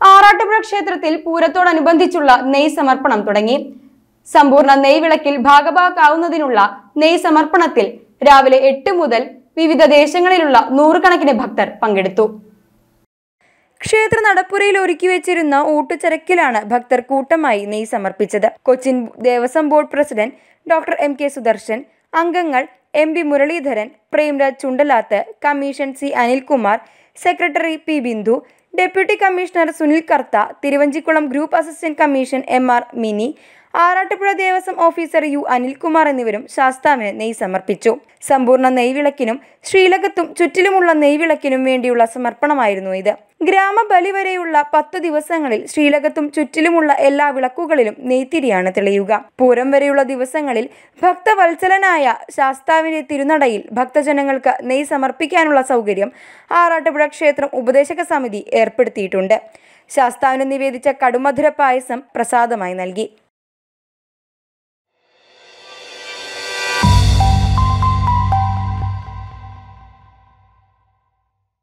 ആറാട്ടുപുഴ ക്ഷേത്രത്തിൽ പൂരത്തോടനുബന്ധിച്ചുള്ള നെയ് സമർപ്പണം തുടങ്ങി. സമ്പൂർണ നെയ് വിളക്കിൽ ഭാഗഭാക്കാവുന്നതിനുള്ള നെയ് സമർപ്പണത്തിൽ രാവിലെ എട്ട് മുതൽ വിവിധ ദേശങ്ങളിലുള്ള നൂറുകണക്കിന് ഭക്തർ പങ്കെടുത്തു. ക്ഷേത്ര നടപ്പുരയിൽ ഒരുക്കി വെച്ചിരുന്ന ഊട്ടുചരക്കിലാണ് ഭക്തർ കൂട്ടമായി നെയ് സമർപ്പിച്ചത് Cochin Devaswom board president doctor M K Sudarshan അംഗങ്ങൾ M P Muraleedharan Premraj Chundalath commission C Anilkumar secretary P Bindu deputy commissioner Sunil Kartha Thiruvanchikulam group assistant commission M R Mini Arattupuzha Devaswom officer U Anilkumar എന്നിവരും ശാസ്താവിന് നെയ് സമർപ്പിച്ചു. സമ്പൂർണ നെയ്വിളക്കിനും ശ്രീലകത്തും ചുറ്റിലുമുള്ള നെയ്വിളക്കിനും വേണ്ടിയുള്ള സമർപ്പണമായിരുന്നു ഇത്. ഗ്രാമബലി വരെയുള്ള പത്ത് ദിവസങ്ങളിൽ ശ്രീലകത്തും ചുറ്റിലുമുള്ള എല്ലാ വിളക്കുകളിലും നെയ്ത്തിരിയാണ് തെളിയുക. പൂരം വരെയുള്ള ദിവസങ്ങളിൽ ഭക്തവത്സലനായ ശാസ്താവിന്റെ തിരുനടയിൽ ഭക്തജനങ്ങൾക്ക് നെയ് സമർപ്പിക്കാനുള്ള സൗകര്യം ആറാട്ടുപുഴ ക്ഷേത്രം ഉപദേശക സമിതി ഏർപ്പെടുത്തിയിട്ടുണ്ട്. ശാസ്താവിന് നിവേദിച്ച കടുമധുര പായസം പ്രസാദമായി നൽകി.